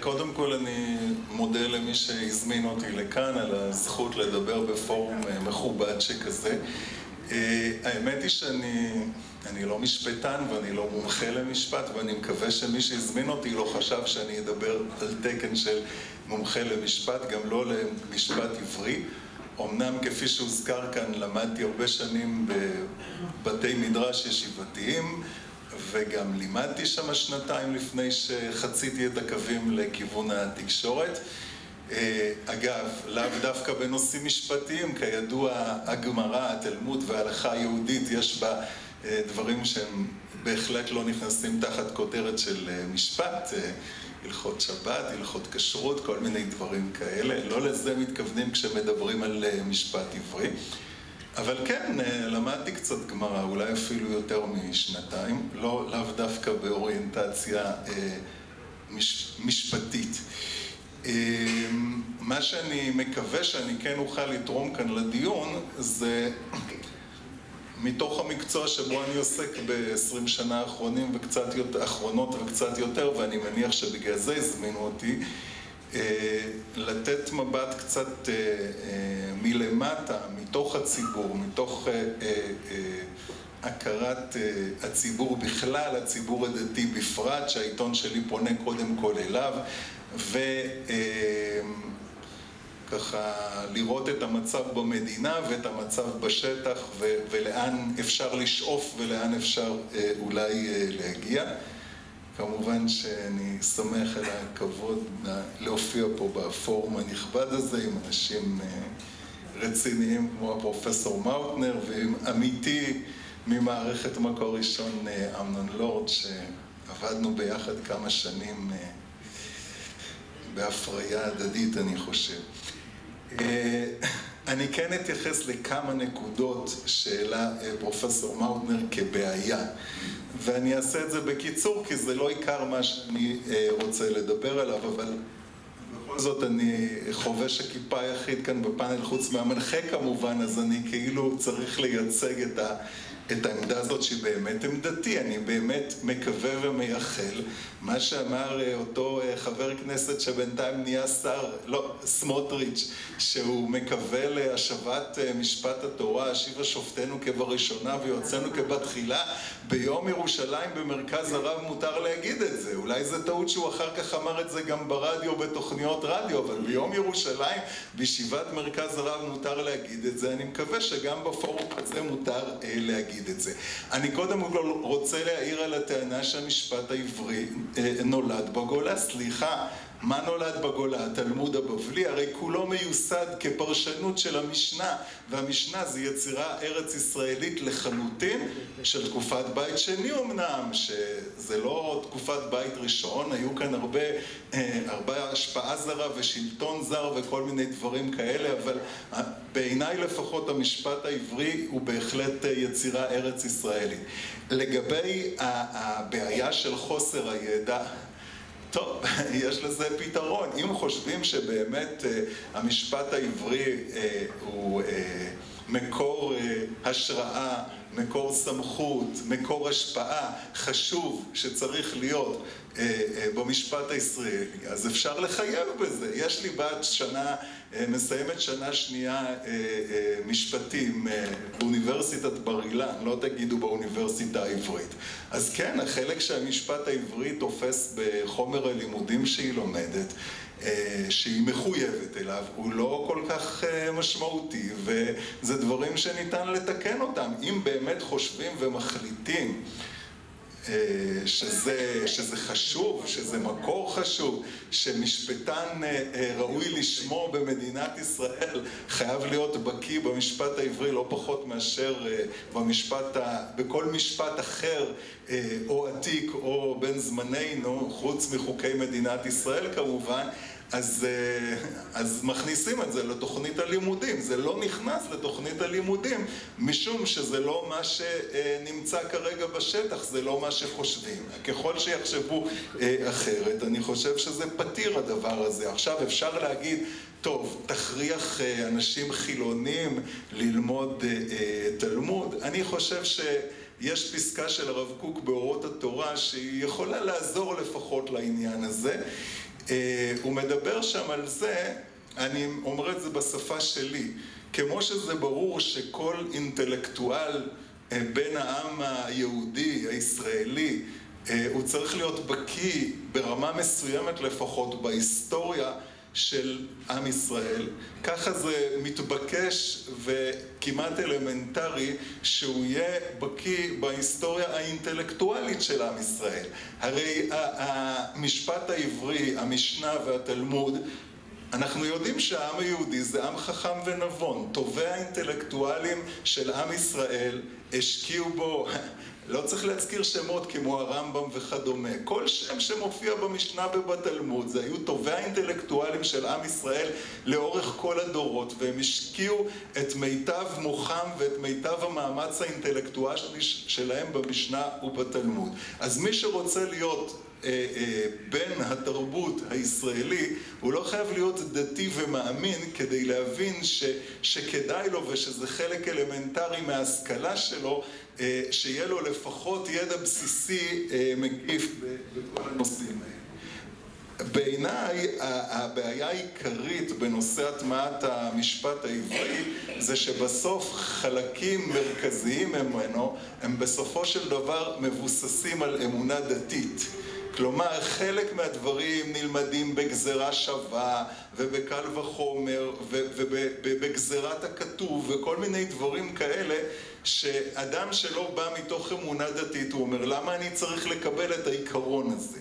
קודם כל אני מודה למי שהזמין אותי לכאן על הזכות לדבר בפורום מכובד שכזה. האמת היא שאני לא משפטן ואני לא מומחה למשפט ואני מקווה שמי שהזמין אותי לא חשב שאני אדבר על תקן של מומחה למשפט, גם לא למשפט עברי. אמנם כפי שהוזכר כאן למדתי הרבה שנים בבתי מדרש ישיבתיים וגם לימדתי שם שנתיים לפני שחציתי את הקווים לכיוון התקשורת. אגב, לאו דווקא בנושאים משפטיים, כידוע הגמרא, התלמוד וההלכה היהודית יש בה דברים שהם בהחלט לא נכנסים תחת כותרת של משפט, הלכות שבת, הלכות כשרות, כל מיני דברים כאלה. לא לזה מתכוונים כשמדברים על משפט עברי. אבל כן, למדתי קצת גמרא, אולי אפילו יותר משנתיים, לאו דווקא באוריינטציה משפטית. מה שאני מקווה שאני כן אוכל לתרום כאן לדיון זה מתוך המקצוע שבו אני עוסק בעשרים שנה האחרונות וקצת יותר, ואני מניח שבגלל זה הזמינו אותי, לתת מבט קצת מלמטה, מתוך הציבור, מתוך הכרת הציבור בכלל, הציבור הדתי בפרט, שהעיתון שלי פונה קודם כל אליו, וככה לראות את המצב במדינה ואת המצב בשטח ולאן אפשר לשאוף ולאן אפשר אולי להגיע. כמובן שאני שמח על הכבוד להופיע פה בפורום הנכבד הזה עם אנשים רציניים כמו הפרופסור מאוטנר ועם עמיתי ממערכת מקור ראשון אמנון לורד שעבדנו ביחד כמה שנים בהפריה הדדית אני חושב. אני כן אתייחס לכמה נקודות שהעלה פרופסור מאוטנר כבעיה. ואני אעשה את זה בקיצור כי זה לא עיקר מה שאני רוצה לדבר עליו אבל בכל זאת אני חובש הכיפה היחיד כאן בפאנל חוץ מהמנחה כמובן אז אני כאילו צריך לייצג את ה... את העמדה הזאת שהיא באמת עמדתי, אני באמת מקווה ומייחל. מה שאמר אותו חבר כנסת שבינתיים נהיה שר, לא, סמוטריץ', שהוא מקווה להשבת משפט התורה, השיבה שופטינו כבראשונה ויועצינו כבתחילה, ביום ירושלים במרכז הרב מותר להגיד את זה, אולי זה טעות שהוא אחר כך אמר את זה גם ברדיו בתוכניות רדיו, אבל ביום ירושלים בישיבת מרכז הרב מותר להגיד את זה, אני מקווה שגם בפורום הזה מותר להגיד את זה. אני קודם כל רוצה להעיר על הטענה שהמשפט העברי נולד בגולה, סליחה, מה נולד בגולה? התלמוד הבבלי? הרי כולו מיוסד כפרשנות של המשנה והמשנה זה יצירה ארץ ישראלית לחלוטין של תקופת בית שני אמנם שזה לא תקופת בית ראשון, היו כאן הרבה, הרבה השפעה זרה ושלטון זר וכל מיני דברים כאלה אבל בעיניי לפחות המשפט העברי הוא בהחלט יצירה ארץ ישראלית. לגבי הבעיה של חוסר הידע טוב, יש לזה פתרון. אם חושבים שבאמת המשפט העברי הוא מקור השראה, מקור סמכות, מקור השפעה חשוב שצריך להיות במשפט הישראלי, אז אפשר לחייב בזה. יש לי בת שנה, מסיימת שנה שנייה משפטים באוניברסיטת בר אילן, לא תגידו באוניברסיטה העברית. אז כן, החלק שהמשפט העברי תופס בחומר הלימודים שהיא לומדת, שהיא מחויבת אליו, הוא לא כל כך משמעותי וזה דברים שניתן לתקן אותם. אם באמת חושבים ומחליטים שזה, שזה חשוב, שזה מקור חשוב, שמשפטן ראוי לשמו במדינת ישראל חייב להיות בקיא במשפט העברי לא פחות מאשר במשפט, בכל משפט אחר או עתיק או בן זמננו, חוץ מחוקי מדינת ישראל כמובן, אז, אז מכניסים את זה לתוכנית הלימודים, זה לא נכנס לתוכנית הלימודים משום שזה לא מה שנמצא כרגע בשטח, זה לא מה שחושבים. ככל שיחשבו אחרת, אני חושב שזה פתיר הדבר הזה. עכשיו אפשר להגיד, טוב, תכריח אנשים חילונים ללמוד תלמוד, אני חושב שיש פסקה של הרב קוק באורות התורה שהיא יכולה לעזור לפחות לעניין הזה הוא מדבר שם על זה, אני אומר את זה בשפה שלי, כמו שזה ברור שכל אינטלקטואל בן העם היהודי, הישראלי, הוא צריך להיות בקיא ברמה מסוימת לפחות בהיסטוריה של עם ישראל, ככה זה מתבקש וכמעט אלמנטרי שהוא יהיה בקיא בהיסטוריה האינטלקטואלית של עם ישראל. הרי המשפט העברי, המשנה והתלמוד, אנחנו יודעים שהעם היהודי זה עם חכם ונבון. טובי האינטלקטואלים של עם ישראל השקיעו בו לא צריך להזכיר שמות כמו הרמב"ם וכדומה. כל שם שמופיע במשנה ובתלמוד, זה היו טובי האינטלקטואלים של עם ישראל לאורך כל הדורות, והם השקיעו את מיטב מוחם ואת מיטב המאמץ האינטלקטואלי שלהם במשנה ובתלמוד. אז מי שרוצה להיות בן התרבות הישראלי, הוא לא חייב להיות דתי ומאמין כדי להבין שכדאי לו ושזה חלק אלמנטרי מההשכלה שלו, שיהיה לו לפחות ידע בסיסי מקיף בכל הנושאים האלה. בעיניי הבעיה העיקרית בנושא הטמעת המשפט העברי זה שבסוף חלקים מרכזיים ממנו הם בסופו של דבר מבוססים על אמונה דתית. כלומר, חלק מהדברים נלמדים בגזרה שווה ובקל וחומר ובגזרת הכתוב וכל מיני דברים כאלה שאדם שלא בא מתוך אמונה דתית הוא אומר למה אני צריך לקבל את העיקרון הזה?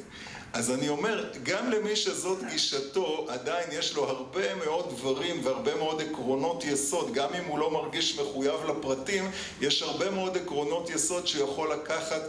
אז אני אומר, גם למי שזאת גישתו, עדיין יש לו הרבה מאוד דברים והרבה מאוד עקרונות יסוד, גם אם הוא לא מרגיש מחויב לפרטים, יש הרבה מאוד עקרונות יסוד שהוא יכול לקחת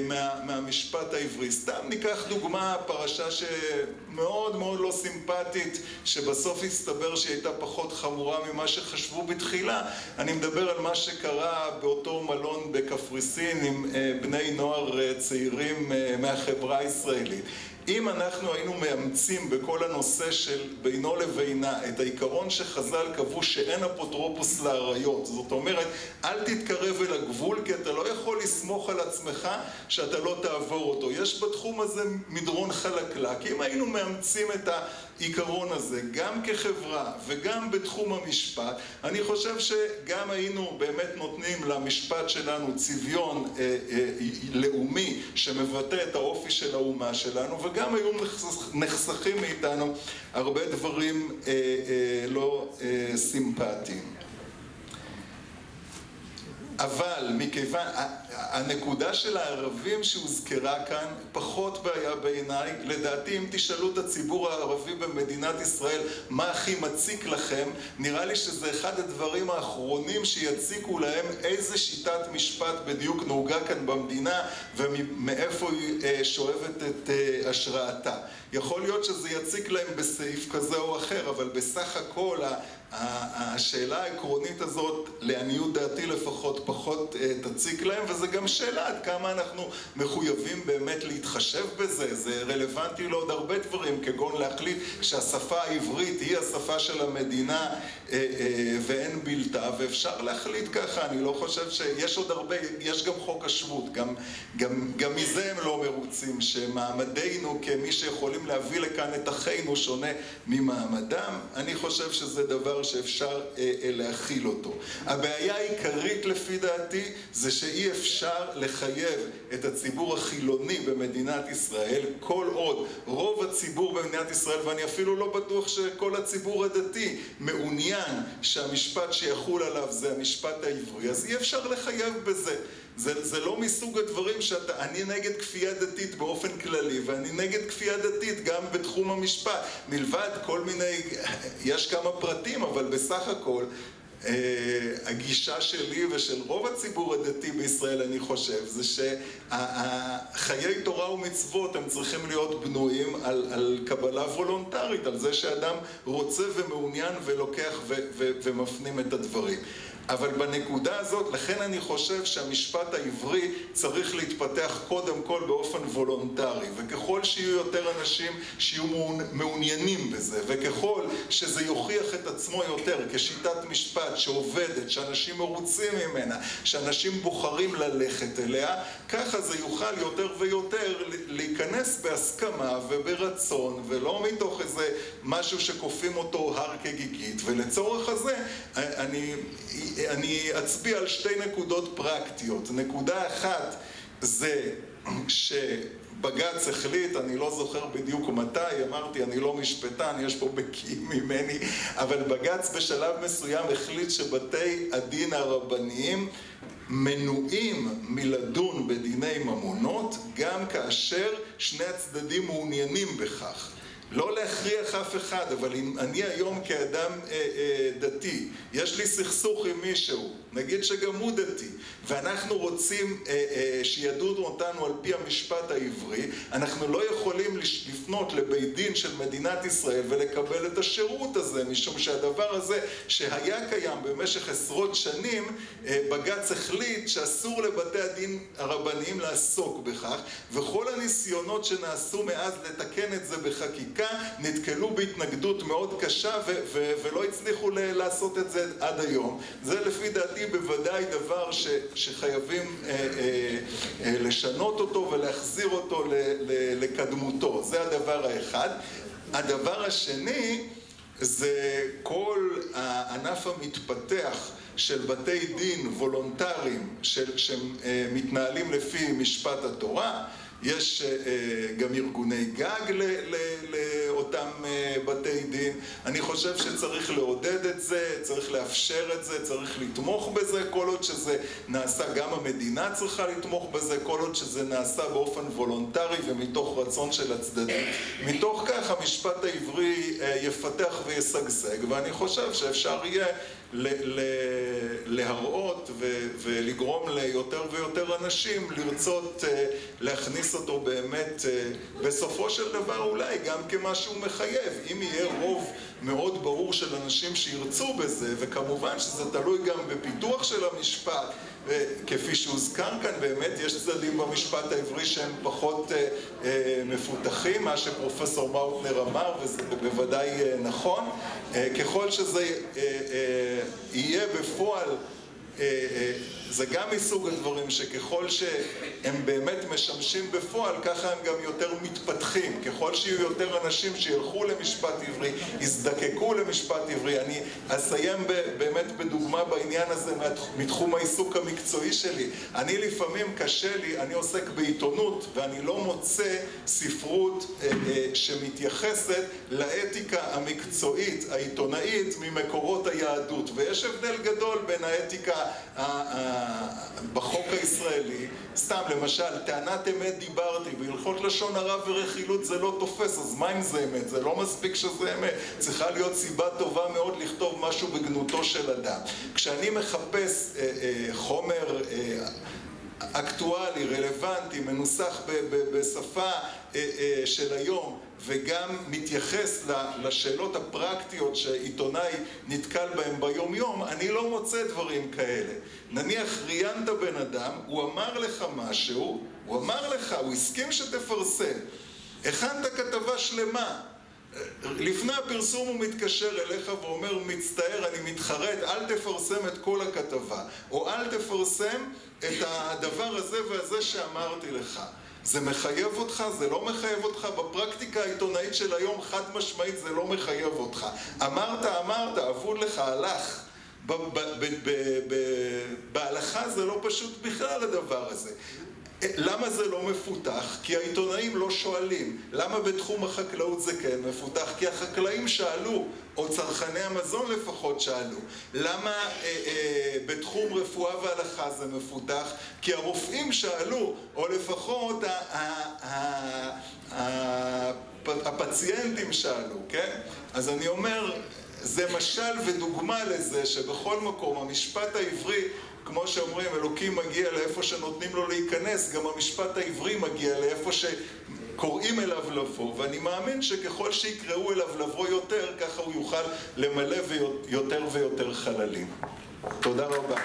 מה, מהמשפט העברי. סתם ניקח דוגמה, פרשה שמאוד מאוד לא סימפטית, שבסוף הסתבר שהיא הייתה פחות חמורה ממה שחשבו בתחילה. אני מדבר על מה שקרה באותו מלון בקפריסין עם בני נוער צעירים מהחברה הישראלית. אם אנחנו היינו מאמצים בכל הנושא של בינו לבינה את העיקרון שחז"ל קבעו שאין אפוטרופוס לאריות, זאת אומרת, אל תתקרב אל הגבול כי אתה לא יכול לסמוך על עצמך שאתה לא תעבור אותו. יש בתחום הזה מדרון חלקלק. אם היינו מאמצים את העיקרון הזה, גם כחברה וגם בתחום המשפט, אני חושב שגם היינו באמת נותנים למשפט שלנו צביון אה, אה, לאומי שמבטא את האופי של האומה שלנו, וגם היו נחסכים מאיתנו הרבה דברים אה, אה, לא אה, סימפטיים. אבל מכיוון, הנקודה של הערבים שהוזכרה כאן פחות בעיה בעיניי, לדעתי אם תשאלו את הציבור הערבי במדינת ישראל מה הכי מציק לכם, נראה לי שזה אחד הדברים האחרונים שיציקו להם איזה שיטת משפט בדיוק נהוגה כאן במדינה ומאיפה היא שואבת את השראתה. יכול להיות שזה יציק להם בסעיף כזה או אחר, אבל בסך הכל השאלה העקרונית הזאת, לעניות דעתי לפחות, פחות תציק להם, וזה גם שאלה עד כמה אנחנו מחויבים באמת להתחשב בזה. זה רלוונטי לעוד הרבה דברים, כגון להחליט שהשפה העברית היא השפה של המדינה ואין בלתה, ואפשר להחליט ככה. אני לא חושב שיש עוד הרבה, יש גם חוק השבות, גם, גם, גם מזה הם לא מרוצים, שמעמדנו כמי שיכולים להביא לכאן את אחינו שונה ממעמדם. אני חושב שזה דבר שאפשר אה, אה, להכיל אותו. הבעיה העיקרית לפי דעתי זה שאי אפשר לחייב את הציבור החילוני במדינת ישראל כל עוד רוב הציבור במדינת ישראל, ואני אפילו לא בטוח שכל הציבור הדתי מעוניין שהמשפט שיחול עליו זה המשפט העברי, אז אי אפשר לחייב בזה. זה, זה לא מסוג הדברים שאתה, אני נגד כפייה דתית באופן כללי ואני נגד כפייה דתית גם בתחום המשפט מלבד כל מיני, יש כמה פרטים אבל בסך הכל הגישה שלי ושל רוב הציבור הדתי בישראל אני חושב זה שחיי תורה ומצוות הם צריכים להיות בנויים על, על קבלה וולונטרית על זה שאדם רוצה ומעוניין ולוקח ומפנים את הדברים אבל בנקודה הזאת, לכן אני חושב שהמשפט העברי צריך להתפתח קודם כל באופן וולונטרי, וככל שיהיו יותר אנשים שיהיו מעוניינים בזה, וככל שזה יוכיח את עצמו יותר כשיטת משפט שעובדת, שאנשים מרוצים ממנה, שאנשים בוחרים ללכת אליה, ככה זה יוכל יותר ויותר להיכנס בהסכמה וברצון, ולא מתוך איזה משהו שכופים אותו הר כגיגית, ולצורך הזה אני... אני אצביע על שתי נקודות פרקטיות. נקודה אחת זה שבג"ץ החליט, אני לא זוכר בדיוק מתי, אמרתי אני לא משפטן, יש פה בקיאים ממני, אבל בג"ץ בשלב מסוים החליט שבתי הדין הרבניים מנועים מלדון בדיני ממונות גם כאשר שני הצדדים מעוניינים בכך. לא להכריח אף אחד, אבל אם אני היום כאדם אה, אה, דתי, יש לי סכסוך עם מישהו, נגיד שגם הוא דתי, ואנחנו רוצים אה, שידודו אותנו על פי המשפט העברי, אנחנו לא יכולים לפנות לבית דין של מדינת ישראל ולקבל את השירות הזה, משום שהדבר הזה שהיה קיים במשך עשרות שנים, בג"ץ החליט שאסור לבתי הדין הרבניים לעסוק בכך, וכל הניסיונות שנעשו מאז לתקן את זה בחקיקה נתקלו בהתנגדות מאוד קשה ולא הצליחו לעשות את זה עד היום. זה לפי דעתי בוודאי דבר שחייבים אה, אה, אה, לשנות אותו ולהחזיר אותו לקדמותו. זה הדבר האחד. הדבר השני זה כל הענף המתפתח של בתי דין וולונטריים שמתנהלים לפי משפט התורה יש גם ארגוני גג לאותם בתי דין. אני חושב שצריך לעודד את זה, צריך לאפשר את זה, צריך לתמוך בזה, כל עוד שזה נעשה, גם המדינה צריכה לתמוך בזה, כל עוד שזה נעשה באופן וולונטרי ומתוך רצון של הצדדים. מתוך כך המשפט העברי יפתח וישגשג, ואני חושב שאפשר יהיה להראות ולגרום ליותר ויותר אנשים לרצות להכניס אותו באמת בסופו של דבר אולי גם כמשהו מחייב. אם יהיה רוב מאוד ברור של אנשים שירצו בזה, וכמובן שזה תלוי גם בפיתוח של המשפט, וכפי שהוזכר כאן, באמת יש צדדים במשפט העברי שהם פחות מפותחים, מה שפרופסור מאוטנר אמר, וזה בוודאי נכון. ככל שזה יהיה בפועל, זה גם מסוג הדברים שככל שהם באמת משמשים בפועל, ככה הם גם יותר מתפתחים. ככל שיהיו יותר אנשים שילכו למשפט עברי, יזדקקו למשפט עברי. אני אסיים באמת בדוגמה בעניין הזה מתחום העיסוק המקצועי שלי. אני לפעמים קשה לי, אני עוסק בעיתונות, ואני לא מוצא ספרות שמתייחסת לאתיקה המקצועית, העיתונאית, ממקורות היהדות. ויש הבדל גדול בין האתיקה בחוק הישראלי, סתם למשל, טענת אמת דיברתי, בהלכות לשון הרע ורכילות זה לא תופס, אז מה אם זה אמת? זה לא מספיק שזה אמת. צריכה להיות סיבה טובה מאוד לכתוב משהו בגנותו של אדם. כשאני מחפש חומר אקטואלי, רלוונטי, מנוסח בשפה של היום, וגם מתייחס לשאלות הפרקטיות שעיתונאי נתקל בהן ביום יום, אני לא מוצא דברים כאלה. נניח ראיינת בן אדם, הוא אמר לך משהו, הוא אמר לך, הוא הסכים שתפרסם. הכנת כתבה שלמה. לפני הפרסום הוא מתקשר אליך ואומר, מצטער, אני מתחרט, אל תפרסם את כל הכתבה. או אל תפרסם את הדבר הזה והזה שאמרתי לך. זה מחייב אותך? זה לא מחייב אותך? בפרקטיקה העיתונאית של היום, חד משמעית, זה לא מחייב אותך. אמרת, אמרת, אבוד לך, הלך. בהלכה זה לא פשוט בכלל הדבר הזה. למה זה לא מפותח? כי העיתונאים לא שואלים. למה בתחום החקלאות זה כן מפותח? כי החקלאים שאלו, או צרכני המזון לפחות שאלו. למה בתחום רפואה והלכה זה מפותח? כי הרופאים שאלו, או לפחות הפציינטים שאלו, כן? אז אני אומר, זה משל ודוגמה לזה שבכל מקום המשפט העברי כמו שאומרים, אלוקים מגיע לאיפה שנותנים לו להיכנס, גם המשפט העברי מגיע לאיפה שקוראים אליו לבוא, ואני מאמין שככל שיקראו אליו לבוא יותר, ככה הוא יוכל למלא יותר ויותר חללים. תודה רבה.